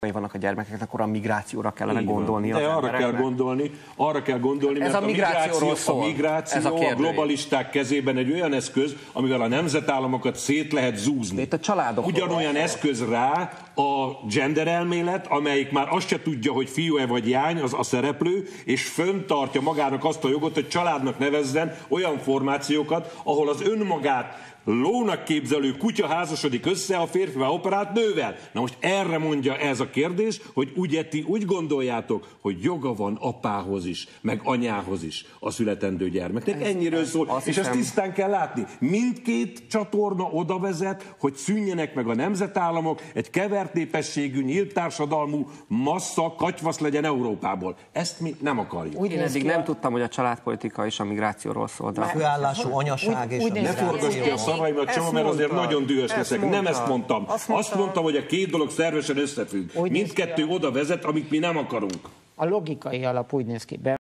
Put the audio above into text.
vannak a gyermekeknek, akkor a migrációra kellene gondolni. De arra kell gondolni, arra kell gondolni, Ez mert a a migráció, szól. a, migráció Ez a a, kérdés. globalisták kezében egy olyan eszköz, amivel a nemzetállamokat szét lehet zúzni. Itt a családokról Ugyanolyan van eszköz rá a gender elmélet, amelyik már azt se tudja, hogy fiú-e vagy jány, az a szereplő, és föntartja magának azt a jogot, hogy családnak nevezzen olyan formációkat, ahol az önmagát lónak képzelő kutya házasodik össze a férfivel operált nővel. Na most erre mondja ez a kérdés, hogy ugye ti úgy gondoljátok, hogy joga van apához is, meg anyához is a születendő gyermeknek. Ennyiről szól, azt és ezt tisztán kell látni. Mindkét csatorna oda vezet, hogy szűnjenek meg a nemzetállamok, egy kevert népességű, nyílt társadalmú massza katyvasz legyen Európából. Ezt mi nem akarjuk. Úgy Én eddig nem a- tudtam, hogy a családpolitika és a migrációról szól. De Főállású anyaság és úgy a Ne forgass ki a szavaimat, Csoma, mert azért nagyon dühös leszek. Nem ezt mondtam. Azt Azt, mondta. mondtam, hogy a két dolog szervesen összefügg. Úgy Mindkettő oda vezet, amit mi nem akarunk. A logikai alap úgy néz ki, be